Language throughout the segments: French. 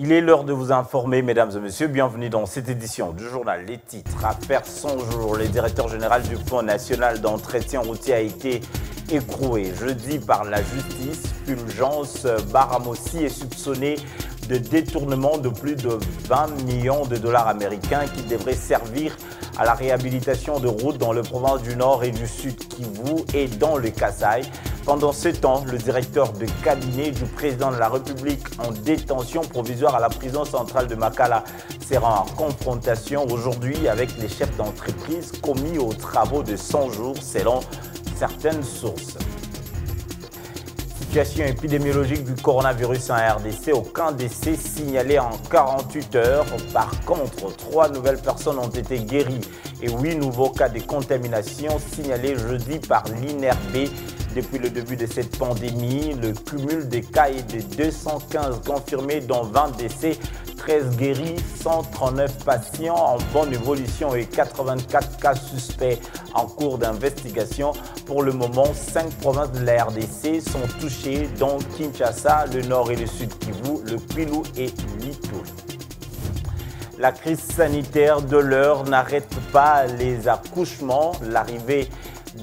Il est l'heure de vous informer, mesdames et messieurs. Bienvenue dans cette édition du journal Les titres. Affaire 100 jours, le directeur général du Fonds national d'entretien routier a été écroué jeudi par la justice. Fulgence Baramossi est soupçonné de détournement de plus de 20 millions de dollars américains qui devraient servir à la réhabilitation de routes dans le province du Nord et du Sud Kivu et dans le Kasaï. Pendant ce temps, le directeur de cabinet du président de la République en détention provisoire à la prison centrale de Makala sera en confrontation aujourd'hui avec les chefs d'entreprise commis aux travaux de 100 jours selon certaines sources situation épidémiologique du coronavirus en RDC, aucun décès signalé en 48 heures. Par contre, trois nouvelles personnes ont été guéries et huit nouveaux cas de contamination signalés jeudi par l'INRB. Depuis le début de cette pandémie, le cumul des cas est de 215 confirmés, dont 20 décès, 13 guéris, 139 patients en bonne évolution et 84 cas suspects en cours d'investigation. Pour le moment, cinq provinces de la RDC sont touchées, dont Kinshasa, le nord et le sud Kivu, le Kwilu et l'Ituri. La crise sanitaire de l'heure n'arrête pas les accouchements. L'arrivée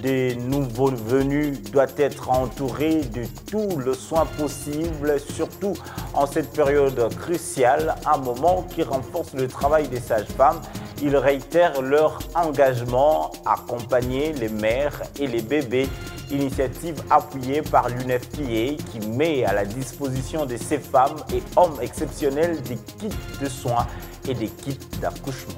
des nouveaux venus doit être entouré de tout le soin possible, surtout en cette période cruciale, un moment qui renforce le travail des sages-femmes. Ils réitèrent leur engagement à accompagner les mères et les bébés, initiative appuyée par l'UNFPA qui met à la disposition de ces femmes et hommes exceptionnels des kits de soins et des kits d'accouchement.